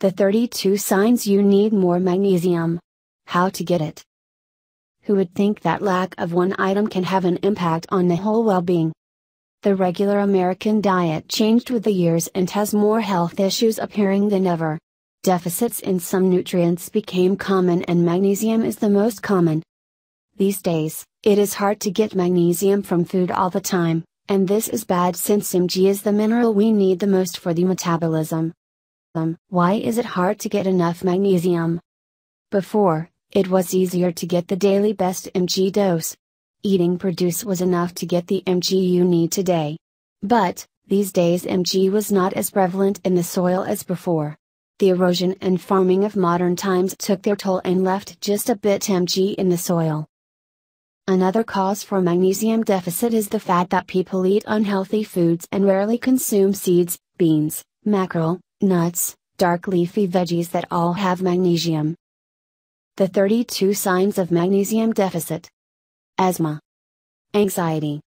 The 32 signs you need more magnesium. How to get it. Who would think that lack of one item can have an impact on the whole well being? The regular American diet changed with the years and has more health issues appearing than ever. Deficits in some nutrients became common and magnesium is the most common. These days, it is hard to get magnesium from food all the time, and this is bad since Mg is the mineral we need the most for the metabolism. Um, why is it hard to get enough magnesium? Before, it was easier to get the daily best Mg dose. Eating produce was enough to get the Mg you need today. But, these days Mg was not as prevalent in the soil as before. The erosion and farming of modern times took their toll and left just a bit Mg in the soil. Another cause for magnesium deficit is the fact that people eat unhealthy foods and rarely consume seeds, beans, mackerel, nuts, dark leafy veggies that all have magnesium. The 32 signs of magnesium deficit. Asthma, anxiety,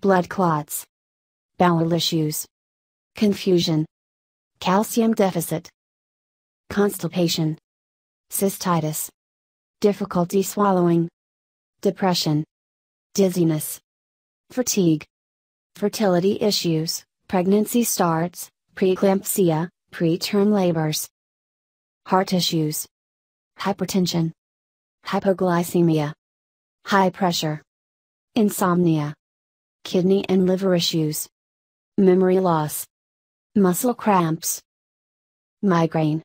blood clots, bowel issues, confusion, calcium deficit, constipation, cystitis, difficulty swallowing, depression, dizziness, fatigue, fertility issues, pregnancy starts, preeclampsia, preterm labors, heart issues, hypertension, hypoglycemia, high pressure, insomnia, kidney and liver issues, memory loss, muscle cramps, migraine,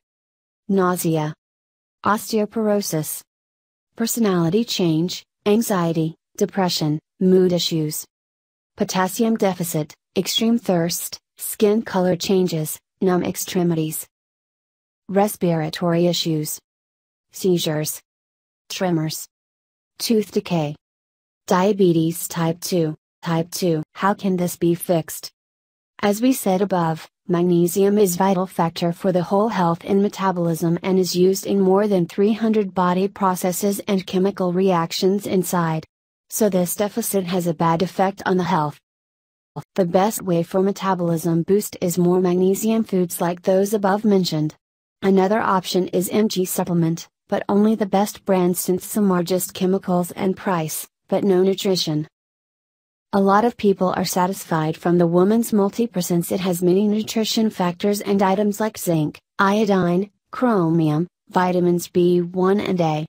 nausea, osteoporosis, personality change, anxiety, depression, mood issues, potassium deficit, extreme thirst, skin color changes, numb extremities, respiratory issues, seizures, tremors, tooth decay, diabetes type 2, type 2. How can this be fixed? As we said above, magnesium is vital factor for the whole health and metabolism and is used in more than 300 body processes and chemical reactions inside. So this deficit has a bad effect on the health. The best way for metabolism boost is more magnesium foods like those above mentioned. Another option is Mg supplement, but only the best brands since some are just chemicals and price, but no nutrition. A lot of people are satisfied from the woman's multi since it has many nutrition factors and items like zinc, iodine, chromium, vitamins B1 and A.